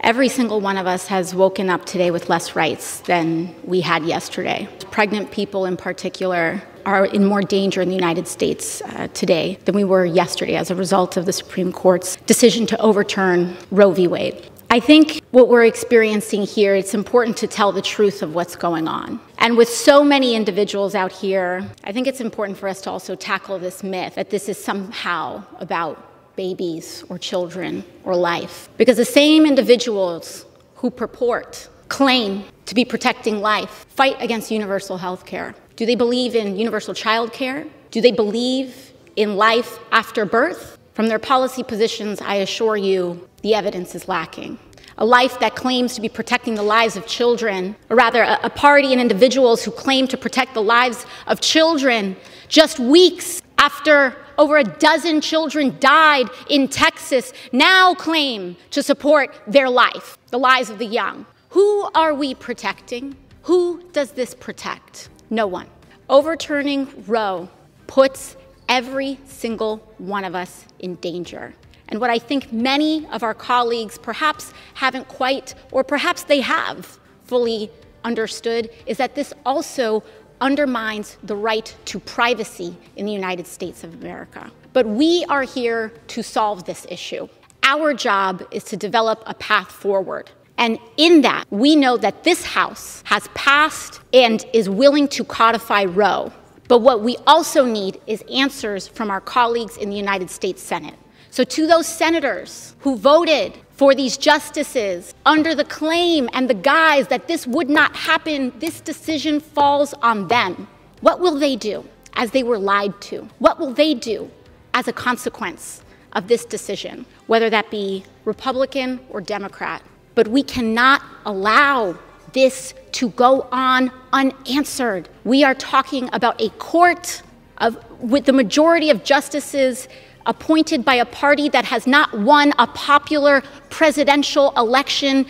Every single one of us has woken up today with less rights than we had yesterday. Pregnant people, in particular, are in more danger in the United States uh, today than we were yesterday as a result of the Supreme Court's decision to overturn Roe v. Wade. I think what we're experiencing here, it's important to tell the truth of what's going on. And with so many individuals out here, I think it's important for us to also tackle this myth that this is somehow about babies or children or life. Because the same individuals who purport, claim to be protecting life, fight against universal health care. Do they believe in universal child care? Do they believe in life after birth? From their policy positions, I assure you, the evidence is lacking. A life that claims to be protecting the lives of children, or rather, a, a party and individuals who claim to protect the lives of children just weeks after over a dozen children died in Texas, now claim to support their life, the lives of the young. Who are we protecting? Who does this protect? No one. Overturning Roe puts every single one of us in danger. And what I think many of our colleagues perhaps haven't quite, or perhaps they have fully understood, is that this also undermines the right to privacy in the United States of America. But we are here to solve this issue. Our job is to develop a path forward. And in that, we know that this House has passed and is willing to codify Roe. But what we also need is answers from our colleagues in the United States Senate. So, to those senators who voted for these justices under the claim and the guise that this would not happen, this decision falls on them. What will they do as they were lied to? What will they do as a consequence of this decision, whether that be Republican or Democrat? But we cannot allow this to go on unanswered. We are talking about a court of, with the majority of justices appointed by a party that has not won a popular presidential election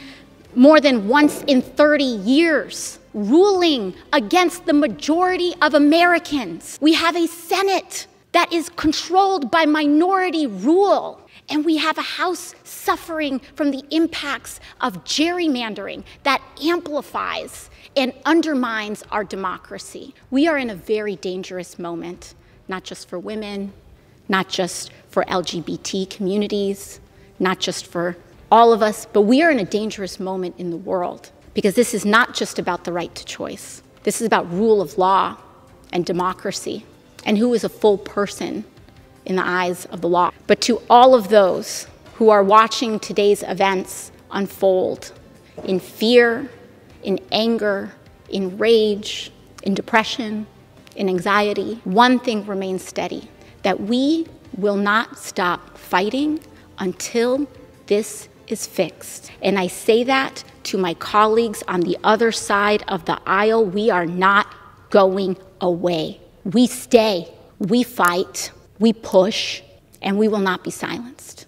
more than once in 30 years, ruling against the majority of Americans. We have a Senate that is controlled by minority rule. And we have a House suffering from the impacts of gerrymandering that amplifies and undermines our democracy. We are in a very dangerous moment, not just for women, not just for LGBT communities, not just for all of us, but we are in a dangerous moment in the world because this is not just about the right to choice. This is about rule of law and democracy and who is a full person in the eyes of the law. But to all of those who are watching today's events unfold in fear, in anger, in rage, in depression, in anxiety, one thing remains steady that we will not stop fighting until this is fixed. And I say that to my colleagues on the other side of the aisle. We are not going away. We stay, we fight, we push, and we will not be silenced.